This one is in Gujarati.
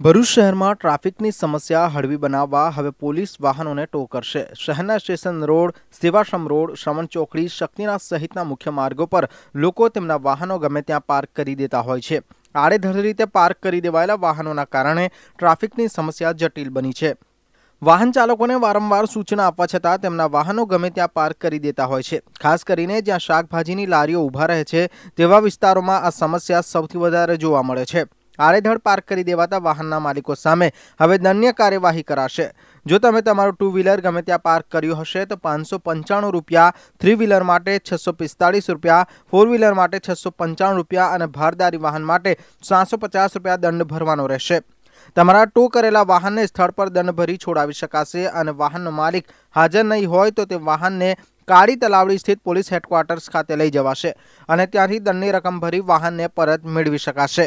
ભરૂચ શહેરમાં ટ્રાફિકની સમસ્યા હળવી બનાવવા હવે પોલીસ વાહનોને ટો કરશે. શહેરના station road, Sevashram road, Shravan Chokdi Shaktinath સહિતના મુખ્ય માર્ગો પર લોકો તેમના વાહનો ગમે ત્યાં પાર્ક કરી દેતા હોય છે. આડેધડ રીતે પાર્ક કરી દેવાયેલા વાહનોના કારણે ટ્રાફિકની સમસ્યા જટિલ બની છે. વાહન ચાલકોને વારંવાર સૂચના આપવા છતાં તેમના વાહનો ગમે ત્યાં પાર્ક કરી દેતા હોય છે. ખાસ કરીને જ્યાં શાકભાજીની લારીઓ ઊભા રહે છે તેવા વિસ્તારોમાં આ સમસ્યા સૌથી વધારે જોવા મળે છે. આડેધડ પાર્ક કરી દેવાતા વાહનના માલિકો સામે હવે દંડનીય કાર્યવાહી કરાશે. જો તમે તમારું ટુ વ્હીલર ગમે ત્યાં પાર્ક કર્યું હશે, તો પાંચસો પંચાણું રૂપિયા થ્રી વ્હીલર માટે, છસો પિસ્તાળીસ રૂપિયા ફોર વ્હીલર માટે, છસો પંચાણું રૂપિયા અને ભારદારી વાહન માટે સાતસો પચાસ રૂપિયા દંડ ભરવાનો રહેશે. તમારા ટો કરેલા વાહનને સ્થળ પર દંડ ભરી છોડાવી શકાશે અને વાહનનો માલિક હાજર નહીં હોય તો તે વાહનને કાળી તલાવડી સ્થિત પોલીસ હેડક્વાર્ટર્સ ખાતે લઈ જવાશે અને ત્યાંથી દંડની રકમ ભરી વાહનને પરત મેળવી શકાશે.